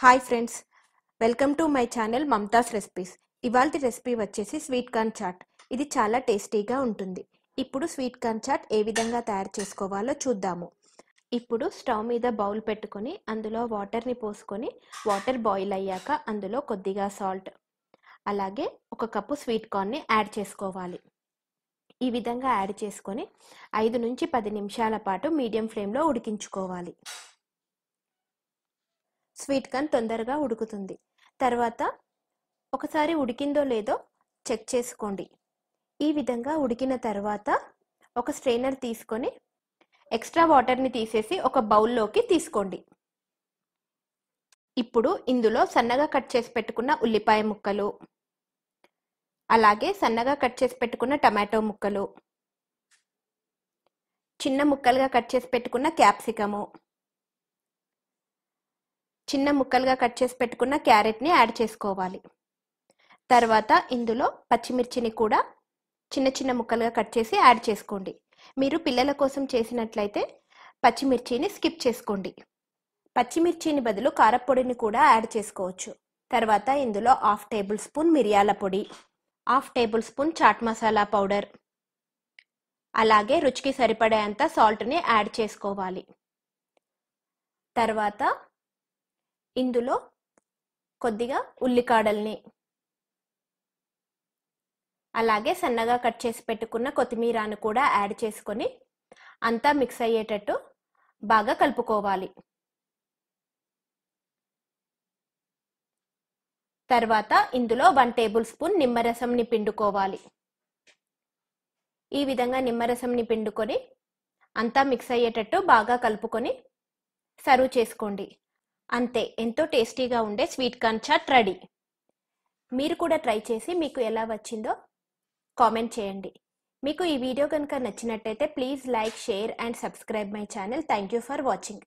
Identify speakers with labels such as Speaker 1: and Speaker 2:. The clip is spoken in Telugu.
Speaker 1: Hi friends welcome to my channel Mamatha's recipes ఇవాళ రెసిపీ వచ్చేసి స్వీట్ కార్న్ చాట్ ఇది చాలా టేస్టీగా ఉంటుంది. ఇప్పుడు స్వీట్ కార్న్ చాట్ ఏ విధంగా తయారు చేసుకోవాలో చూద్దాము. ఇప్పుడు స్టవ్ మీద బౌల్ పెట్టుకొని అందులో వాటర్ని పోసుకొని వాటర్ బాయిల్ అయ్యాక అందులో కొద్దిగా సాల్ట్ అలాగే ఒక కప్పు స్వీట్ కార్న్ని యాడ్ చేసుకోవాలి. ఈ విధంగా యాడ్ చేసుకొని ఐదు నుంచి పది నిమిషాల పాటు మీడియం ఫ్లేమ్లో ఉడికించుకోవాలి. స్వీట్ కార్న్ తొందరగా ఉడుకుతుంది. తర్వాత ఒకసారి ఉడికిందో లేదో చెక్ చేసుకోండి. ఈ విధంగా ఉడికిన తర్వాత ఒక స్ట్రైనర్ తీసుకొని ఎక్స్ట్రా వాటర్ని తీసేసి ఒక బౌల్లోకి తీసుకోండి. ఇప్పుడు ఇందులో సన్నగా కట్ చేసి పెట్టుకున్న ఉల్లిపాయ ముక్కలు అలాగే సన్నగా కట్ చేసి పెట్టుకున్న టమాటో ముక్కలు చిన్న ముక్కలుగా కట్ చేసి పెట్టుకున్న క్యాప్సికము చిన్న ముక్కలుగా కట్ చేసి పెట్టుకున్న క్యారెట్ని యాడ్ చేసుకోవాలి. తర్వాత ఇందులో పచ్చిమిర్చిని కూడా చిన్న చిన్న ముక్కలుగా కట్ చేసి యాడ్ చేసుకోండి. మీరు పిల్లల కోసం చేసినట్లయితే పచ్చిమిర్చిని స్కిప్ చేసుకోండి. పచ్చిమిర్చిని బదులు కారపొడిని కూడా యాడ్ చేసుకోవచ్చు. తర్వాత ఇందులో హాఫ్ టేబుల్ స్పూన్ మిరియాల పొడి half tablespoon chaat masala powder అలాగే రుచికి సరిపడేంత సాల్ట్ని యాడ్ చేసుకోవాలి. తర్వాత ఇందులో కొద్దిగా ఉల్లికాడల్ని అలాగే సన్నగా కట్ చేసి పెట్టుకున్న కొత్తిమీరను కూడా యాడ్ చేసుకొని అంతా మిక్స్ అయ్యేటట్టు బాగా కలుపుకోవాలి. తర్వాత ఇందులో వన్ టేబుల్ స్పూన్ నిమ్మరసంని పిండుకోవాలి. ఈ విధంగా నిమ్మరసంని పిండుకొని అంతా మిక్స్ అయ్యేటట్టు బాగా కలుపుకొని సర్వ్ చేసుకోండి. అంతే ఎంతో టేస్టీగా ఉండే స్వీట్ కార్న్ చాట్ రెడీ. మీరు కూడా ట్రై చేసి మీకు ఎలా వచ్చిందో కామెంట్ చేయండి. మీకు ఈ వీడియో కనుక నచ్చినట్టయితే please like share and subscribe my channel. Thank you for watching.